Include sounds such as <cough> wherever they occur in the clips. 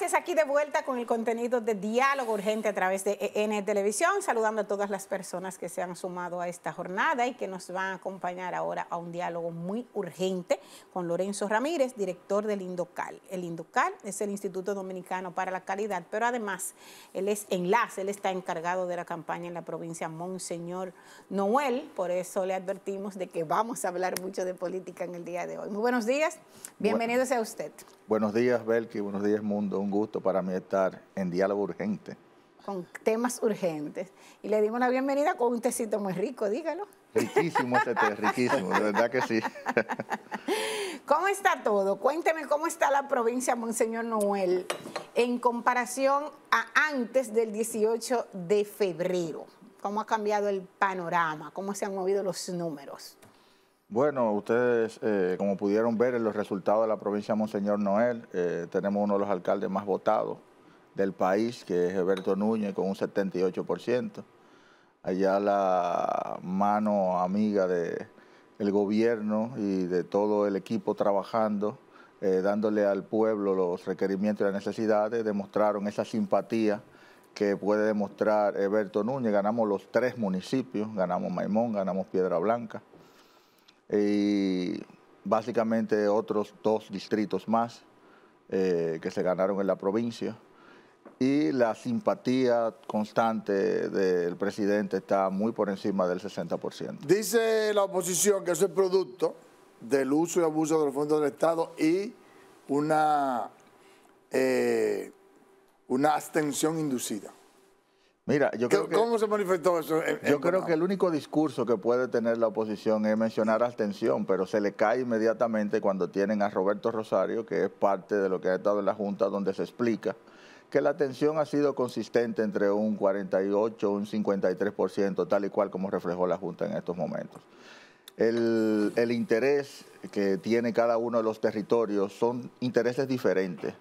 Gracias, aquí de vuelta con el contenido de Diálogo Urgente a través de EN Televisión, saludando a todas las personas que se han sumado a esta jornada y que nos van a acompañar ahora a un diálogo muy urgente con Lorenzo Ramírez, director del INDOCAL. El INDOCAL es el Instituto Dominicano para la Calidad, pero además él es enlace, él está encargado de la campaña en la provincia Monseñor Noel, por eso le advertimos de que vamos a hablar mucho de política en el día de hoy. Muy buenos días, bienvenido sea usted. Buenos días, Belki, buenos días, mundo. Un gusto para mí estar en diálogo urgente. Con temas urgentes. Y le dimos la bienvenida con un tecito muy rico, dígalo. Riquísimo ese té, riquísimo, de verdad que sí. <laughs> ¿Cómo está todo? Cuénteme cómo está la provincia Monseñor Noel en comparación a antes del 18 de febrero. ¿Cómo ha cambiado el panorama? ¿Cómo se han movido los números? Bueno, ustedes, eh, como pudieron ver en los resultados de la provincia de Monseñor Noel, eh, tenemos uno de los alcaldes más votados del país, que es Alberto Núñez, con un 78%. Allá la mano amiga del gobierno y de todo el equipo trabajando, eh, dándole al pueblo los requerimientos y las necesidades, demostraron esa simpatía que puede demostrar Alberto Núñez. Ganamos los tres municipios, ganamos Maimón, ganamos Piedra Blanca y básicamente otros dos distritos más eh, que se ganaron en la provincia. Y la simpatía constante del presidente está muy por encima del 60%. Dice la oposición que eso es producto del uso y abuso de los fondos del Estado y una, eh, una abstención inducida. Mira, yo creo ¿Cómo se manifestó eso? yo creo que el único discurso que puede tener la oposición es mencionar abstención, pero se le cae inmediatamente cuando tienen a Roberto Rosario, que es parte de lo que ha estado en la Junta, donde se explica que la atención ha sido consistente entre un 48 y un 53%, tal y cual como reflejó la Junta en estos momentos. El, el interés que tiene cada uno de los territorios son intereses diferentes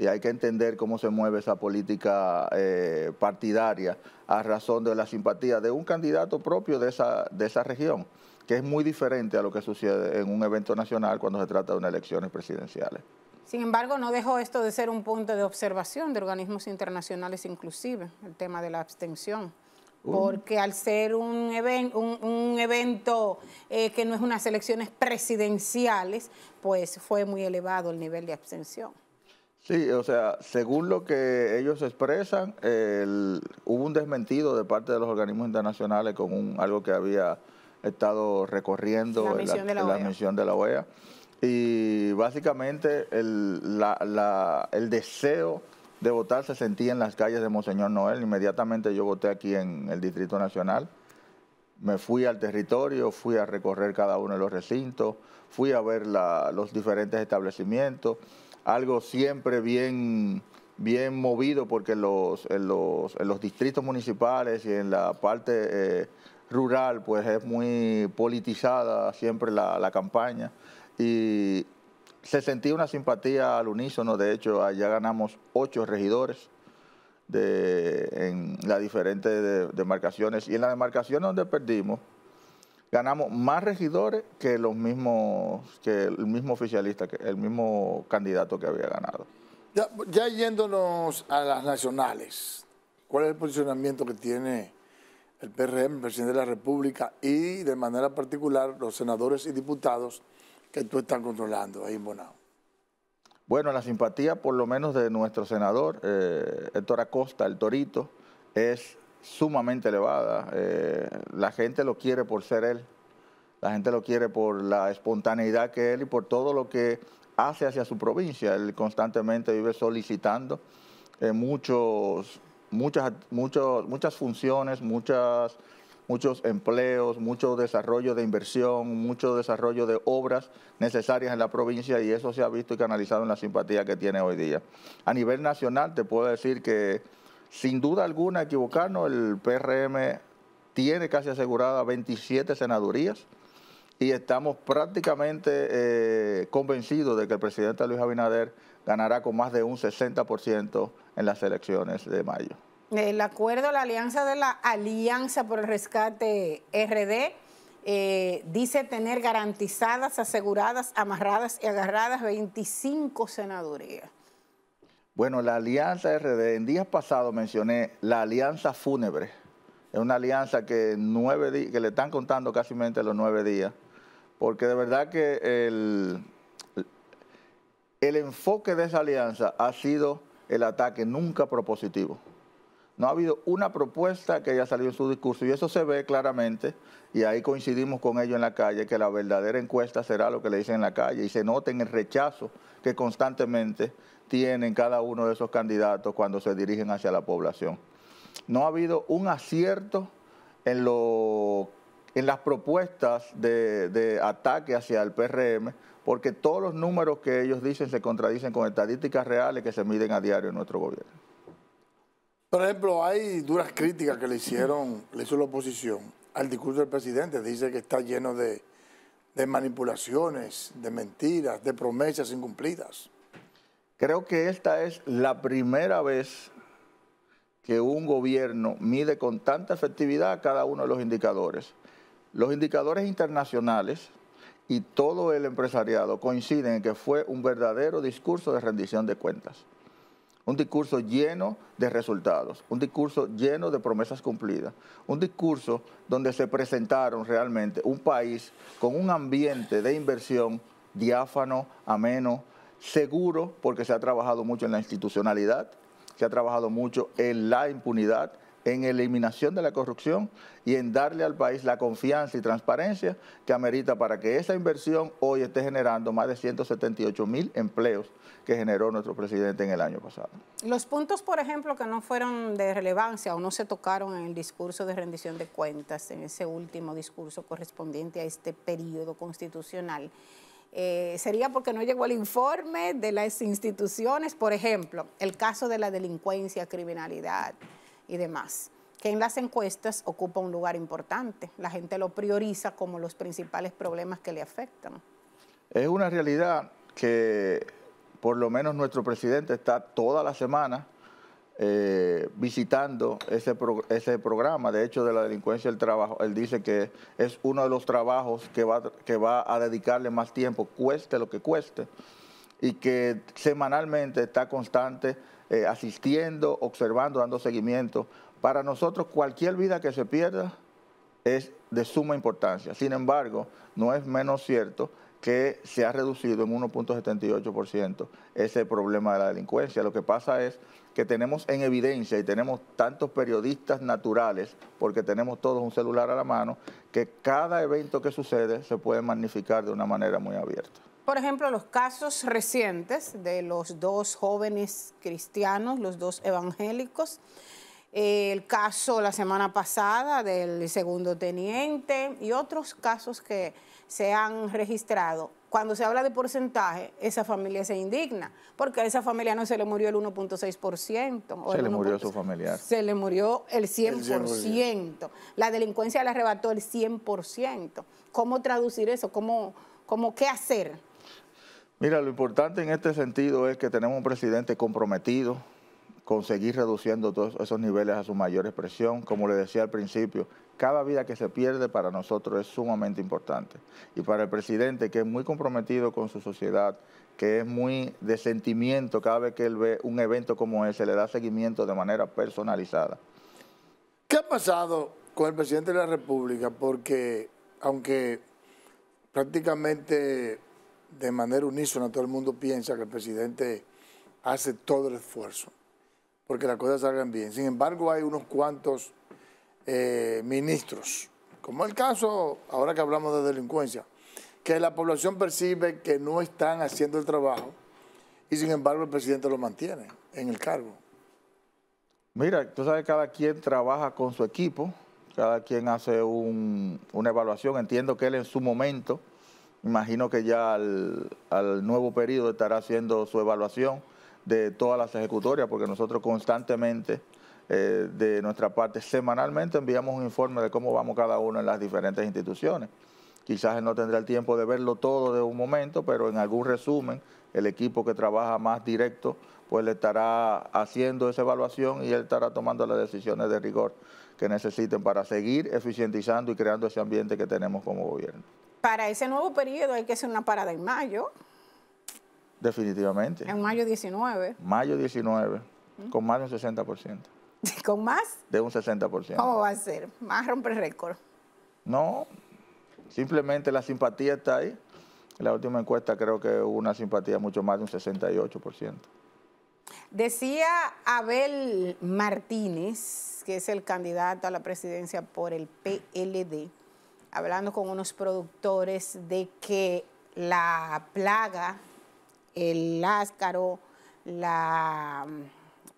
y hay que entender cómo se mueve esa política eh, partidaria a razón de la simpatía de un candidato propio de esa, de esa región, que es muy diferente a lo que sucede en un evento nacional cuando se trata de unas elecciones presidenciales. Sin embargo, no dejó esto de ser un punto de observación de organismos internacionales inclusive, el tema de la abstención. Porque al ser un, un, evento eh, que no es unas elecciones presidenciales, pues fue muy elevado el nivel de abstención. Sí, o sea, según lo que ellos expresan, hubo un desmentido de parte de los organismos internacionales con un, algo que había estado recorriendo la misión, de, la misión de la OEA. Y básicamente el, el deseo de votar se sentía en las calles de Monseñor Noel. Inmediatamente yo voté aquí en el Distrito Nacional. Me fui al territorio, fui a recorrer cada uno de los recintos, fui a ver los diferentes establecimientos algo siempre bien, bien movido porque en, los, los distritos municipales y en la parte eh, rural pues es muy politizada siempre la, la, campaña. Y se sentía una simpatía al unísono, de hecho allá ganamos ocho regidores de, en las diferentes demarcaciones. Y en la demarcación donde perdimos ganamos más regidores que los mismos, que el mismo oficialista, que el mismo candidato que había ganado. Ya, yéndonos a las nacionales, ¿cuál es el posicionamiento que tiene el PRM, el presidente de la República, y de manera particular los senadores y diputados que tú estás controlando ahí en Bonao? Bueno, la simpatía por lo menos de nuestro senador, eh, Héctor Acosta, el Torito, es sumamente elevada. Eh, la gente lo quiere por ser él, la gente lo quiere por la espontaneidad que él y por todo lo que hace hacia su provincia. Él constantemente vive solicitando eh, muchos, muchas, muchas funciones, muchas, muchos empleos, mucho desarrollo de inversión, mucho desarrollo de obras necesarias en la provincia y eso se ha visto y canalizado en la simpatía que tiene hoy día. A nivel nacional te puedo decir que sin duda alguna, equivocarnos, el PRM tiene casi asegurada 27 senadurías y estamos prácticamente eh, convencidos de que el presidente Luis Abinader ganará con más de un 60% en las elecciones de mayo. El acuerdo, la alianza de la Alianza por el Rescate RD eh, dice tener garantizadas, aseguradas, amarradas y agarradas 25 senadurías. Bueno, la Alianza RD, en días pasados mencioné la Alianza Fúnebre. Es una alianza que, nueve que le están contando casi los nueve días, porque de verdad que el, el enfoque de esa alianza ha sido el ataque nunca propositivo. No ha habido una propuesta que haya salido en su discurso y eso se ve claramente y ahí coincidimos con ellos en la calle que la verdadera encuesta será lo que le dicen en la calle y se noten el rechazo que constantemente tienen cada uno de esos candidatos cuando se dirigen hacia la población. No ha habido un acierto en, lo, en las propuestas de, de ataque hacia el PRM porque todos los números que ellos dicen se contradicen con estadísticas reales que se miden a diario en nuestro gobierno. Por ejemplo, hay duras críticas que le hicieron, le hizo la oposición al discurso del presidente. Dice que está lleno de, de manipulaciones, de mentiras, de promesas incumplidas. Creo que esta es la primera vez que un gobierno mide con tanta efectividad cada uno de los indicadores. Los indicadores internacionales y todo el empresariado coinciden en que fue un verdadero discurso de rendición de cuentas. Un discurso lleno de resultados, un discurso lleno de promesas cumplidas, un discurso donde se presentaron realmente un país con un ambiente de inversión diáfano, ameno, seguro, porque se ha trabajado mucho en la institucionalidad, se ha trabajado mucho en la impunidad, en eliminación de la corrupción y en darle al país la confianza y transparencia que amerita para que esa inversión hoy esté generando más de 178 mil empleos que generó nuestro presidente en el año pasado. Los puntos, por ejemplo, que no fueron de relevancia o no se tocaron en el discurso de rendición de cuentas, en ese último discurso correspondiente a este periodo constitucional, eh, sería porque no llegó el informe de las instituciones, por ejemplo, el caso de la delincuencia, criminalidad, y demás, que en las encuestas ocupa un lugar importante. La gente lo prioriza como los principales problemas que le afectan. Es una realidad que por lo menos nuestro presidente está toda la semana eh, visitando ese, ese programa, de hecho, de la delincuencia del trabajo. Él dice que es uno de los trabajos que va, que va a dedicarle más tiempo, cueste lo que cueste, y que semanalmente está constante eh, asistiendo, observando, dando seguimiento. Para nosotros cualquier vida que se pierda es de suma importancia. Sin embargo, no es menos cierto que se ha reducido en 1.78% ese problema de la delincuencia. Lo que pasa es que tenemos en evidencia y tenemos tantos periodistas naturales, porque tenemos todos un celular a la mano, que cada evento que sucede se puede magnificar de una manera muy abierta. Por ejemplo, los casos recientes de los dos jóvenes cristianos, los dos evangélicos, el caso la semana pasada del segundo teniente y otros casos que se han registrado. Cuando se habla de porcentaje, esa familia se indigna, porque a esa familia no se le murió el 1.6%. Se le murió su familiar. Se le murió el 100%. La delincuencia le arrebató el 100%. ¿Cómo traducir eso? ¿Cómo, cómo qué hacer? Mira, lo importante en este sentido es que tenemos un presidente comprometido con seguir reduciendo todos esos niveles a su mayor expresión. Como le decía al principio, cada vida que se pierde para nosotros es sumamente importante. Y para el presidente, que es muy comprometido con su sociedad, que es muy de sentimiento, cada vez que él ve un evento como ese, le da seguimiento de manera personalizada. ¿Qué ha pasado con el presidente de la República? Porque aunque prácticamente de manera unísona todo el mundo piensa que el presidente hace todo el esfuerzo porque las cosas salgan bien. Sin embargo, hay unos cuantos eh, ministros, como el caso, ahora que hablamos de delincuencia, que la población percibe que no están haciendo el trabajo y sin embargo el presidente lo mantiene en el cargo. Mira, tú sabes, cada quien trabaja con su equipo, cada quien hace una evaluación. Entiendo que él en su momento Imagino que ya al, nuevo periodo estará haciendo su evaluación de todas las ejecutorias, porque nosotros constantemente, eh, de nuestra parte, semanalmente enviamos un informe de cómo vamos cada uno en las diferentes instituciones. Quizás no tendrá el tiempo de verlo todo de un momento, pero en algún resumen, el equipo que trabaja más directo, pues le estará haciendo esa evaluación y él estará tomando las decisiones de rigor que necesiten para seguir eficientizando y creando ese ambiente que tenemos como gobierno para ese nuevo periodo hay que hacer una parada en mayo. Definitivamente. En mayo 19. Mayo 19, con más de un 60%. <laughs> ¿Con más? De un 60%. ¿Cómo va a ser? ¿Más romper récord? No, simplemente la simpatía está ahí. En la última encuesta creo que hubo una simpatía mucho más de un 68%. Decía Abel Martínez, que es el candidato a la presidencia por el PLD, hablando con unos productores de que la plaga, el áscaro, la,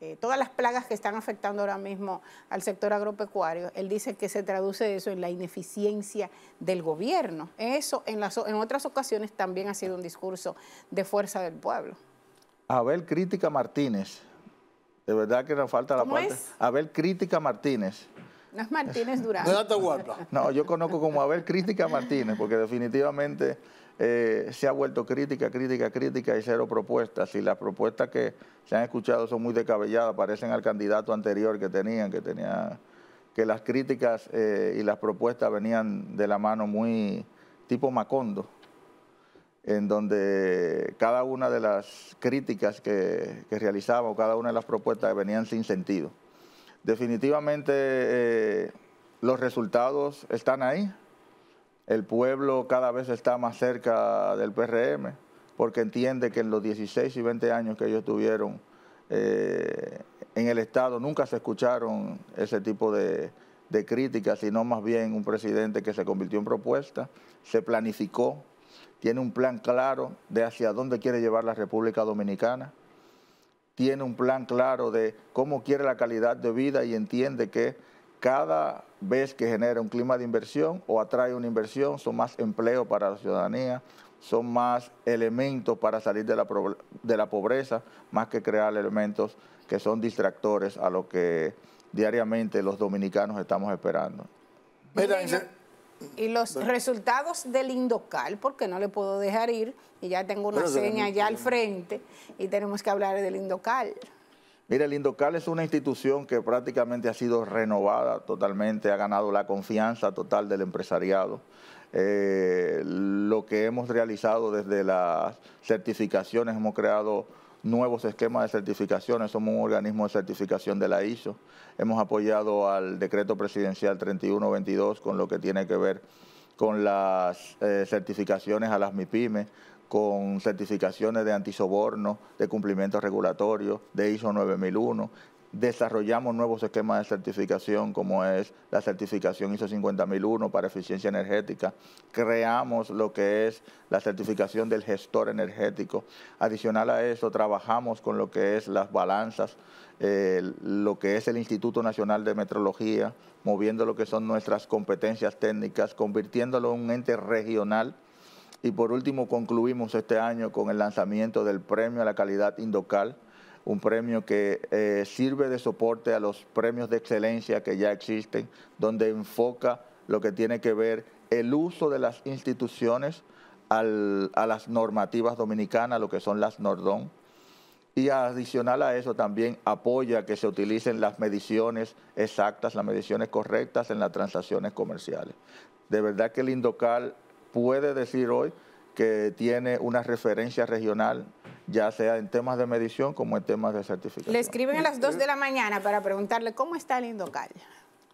eh, todas las plagas que están afectando ahora mismo al sector agropecuario, él dice que se traduce eso en la ineficiencia del gobierno. Eso en, las, en otras ocasiones también ha sido un discurso de fuerza del pueblo. Abel Crítica Martínez, de verdad que nos falta la ¿Cómo parte. es? Abel Crítica Martínez. No es Martínez Durán. No, yo conozco como Abel Crítica Martínez, porque definitivamente eh, se ha vuelto crítica, crítica, crítica y cero propuestas. Y las propuestas que se han escuchado son muy descabelladas, parecen al candidato anterior que tenían, que tenía que las críticas eh, y las propuestas venían de la mano muy tipo Macondo, en donde cada una de las críticas que, que realizaba o cada una de las propuestas venían sin sentido. Definitivamente eh, los resultados están ahí. El pueblo cada vez está más cerca del PRM porque entiende que en los 16 y 20 años que ellos tuvieron eh, en el Estado nunca se escucharon ese tipo de, de críticas, sino más bien un presidente que se convirtió en propuesta, se planificó, tiene un plan claro de hacia dónde quiere llevar la República Dominicana tiene un plan claro de cómo quiere la calidad de vida y entiende que cada vez que genera un clima de inversión o atrae una inversión, son más empleo para la ciudadanía, son más elementos para salir de la, de la pobreza, más que crear elementos que son distractores a lo que diariamente los dominicanos estamos esperando. Mira, y los resultados del Indocal, porque no le puedo dejar ir, y ya tengo una seña ya al frente, y tenemos que hablar del Indocal. Mira, el Indocal es una institución que prácticamente ha sido renovada totalmente, ha ganado la confianza total del empresariado. Eh, lo que hemos realizado desde las certificaciones, hemos creado nuevos esquemas de certificaciones, somos un organismo de certificación de la ISO, hemos apoyado al decreto presidencial 3122 con lo que tiene que ver con las eh, certificaciones a las MIPIMES, con certificaciones de antisoborno, de cumplimiento regulatorio, de ISO 9001. Desarrollamos nuevos esquemas de certificación como es la certificación ISO 50001 para eficiencia energética. Creamos lo que es la certificación del gestor energético. Adicional a eso, trabajamos con lo que es las balanzas, eh, lo que es el Instituto Nacional de Metrología, moviendo lo que son nuestras competencias técnicas, convirtiéndolo en un ente regional y por último, concluimos este año con el lanzamiento del Premio a la Calidad Indocal, un premio que eh, sirve de soporte a los premios de excelencia que ya existen, donde enfoca lo que tiene que ver el uso de las instituciones a las normativas dominicanas, lo que son las NORDON. Y adicional a eso también apoya que se utilicen las mediciones exactas, las mediciones correctas en las transacciones comerciales. De verdad que el Indocal puede decir hoy que tiene una referencia regional, ya sea en temas de medición como en temas de certificación. Le escriben a las 2 de la mañana para preguntarle cómo está el Indocal.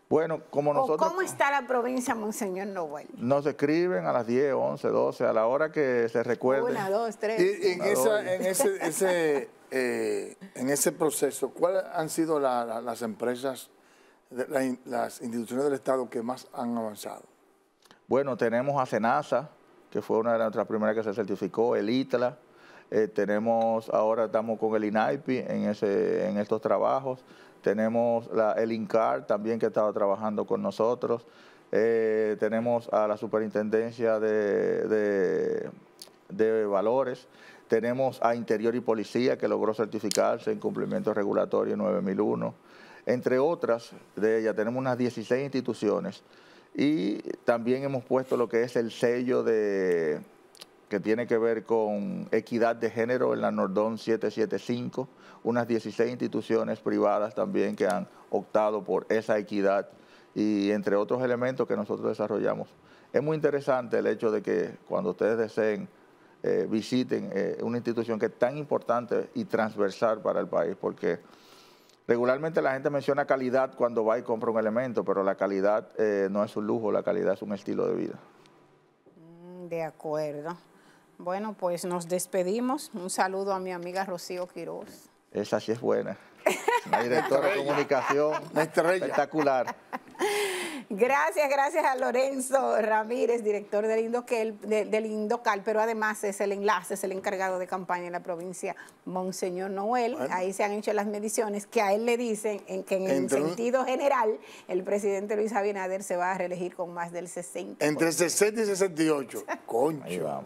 Bueno, como O nosotros cómo está la provincia Monseñor Noel. nos escriben a las 10, 11, 12, a la hora que se recuerde. Una, dos, tres. Y, y en, Una esa- doble. en ese, ese, eh, en ese proceso, ¿cuáles han sido la- la- las empresas, de- la in- las instituciones del Estado que más han avanzado? Bueno, tenemos a Senasa, que fue una de nuestras primeras que se certificó, el ITLA, eh, tenemos, ahora estamos con el INAIPI en, ese, en estos trabajos, tenemos la, el INCAR también que estaba trabajando con nosotros, eh, tenemos a la Superintendencia de, de- de Valores, tenemos a Interior y Policía que logró certificarse en cumplimiento regulatorio 9001, entre otras de ellas tenemos unas 16 instituciones. Y también hemos puesto lo que es el sello de que tiene que ver con equidad de género en la Nordón 775, unas 16 instituciones privadas también que han optado por esa equidad y entre otros elementos que nosotros desarrollamos. Es muy interesante el hecho de que cuando ustedes deseen eh, visiten eh, una institución que es tan importante y transversal para el país, porque regularmente la gente menciona calidad cuando va y compra un elemento, pero la calidad eh, no es un lujo, la calidad es un estilo de vida. De acuerdo. Bueno, pues nos despedimos. Un saludo a mi amiga Rocío Quiroz. Esa sí es buena. <laughs> Una directora de comunicación espectacular. Gracias, gracias a Lorenzo Ramírez, director del Indocal, del Indocal, pero además es el enlace, es el encargado de campaña en la provincia Monseñor Noel. Ahí se han hecho las mediciones que a él le dicen en que en el sentido general el presidente Luis Abinader se va a reelegir con más del 60. Entre 60 y 68. <laughs> Concho.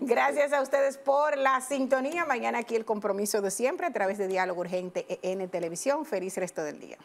Gracias a ustedes por la sintonía. Mañana aquí el compromiso de siempre a través de Diálogo Urgente en Televisión. Feliz resto del día.